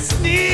this need.